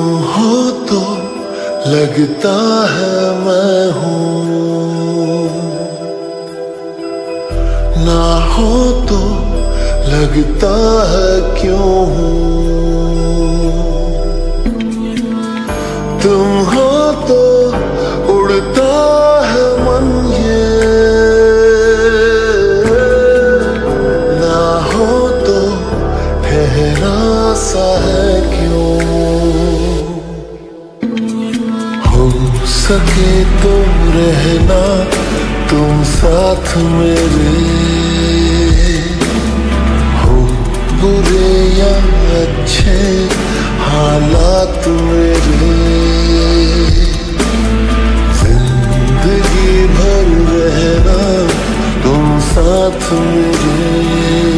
हो तो लगता है मैं हूँ। ना हो तो लगता है क्यों हूँ? तुम हो तो उड़ता है मन ये। ना हो तो ठहरा सा हो सके तो रहना, तुम साथ मेरे। हो बुरे या अच्छे, हालात मेरे। ज़िंदगी भर रहना, तुम साथ मेरे।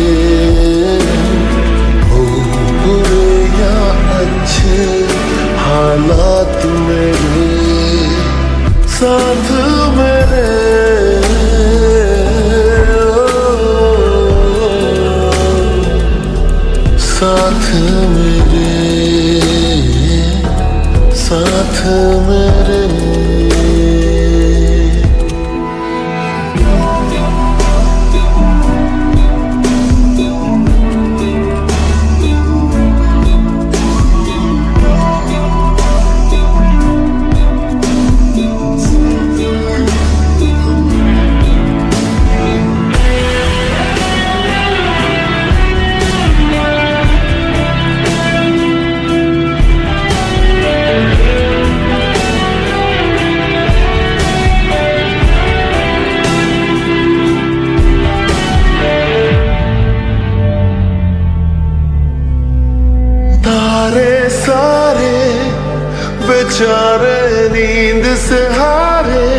बेचारे नींद से हारे,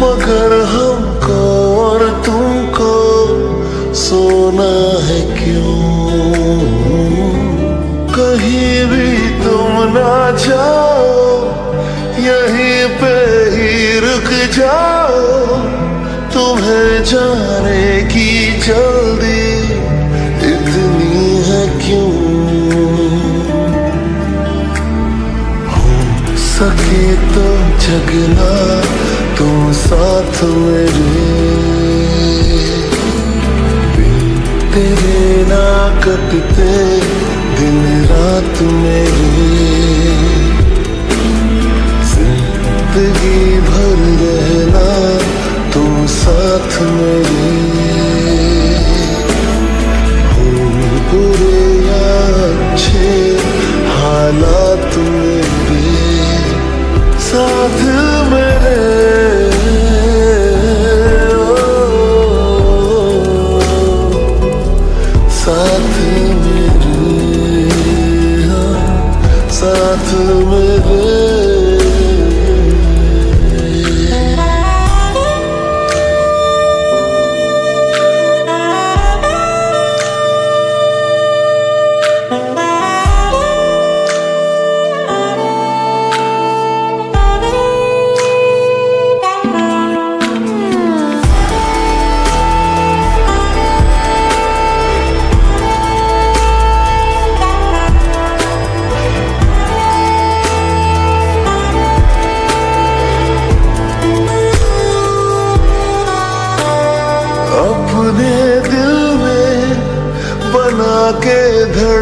मगर हमको और तुमको सोना है क्यों? कहीं भी तुम ना जाओ, यहीं पे ही रुक जाओ। सके तो जगना तू साथ मेरे। तेरे ना कटते दिन रात मेरे।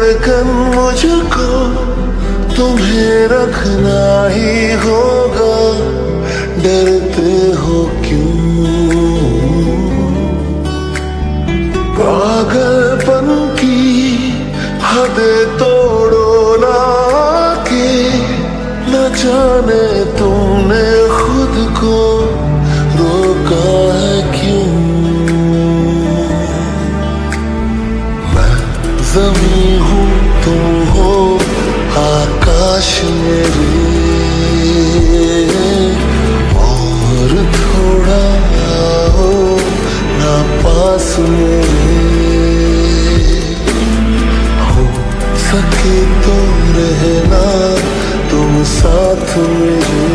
धड़कन मुझको तुम्हें रखना ही होगा। साथ मेरे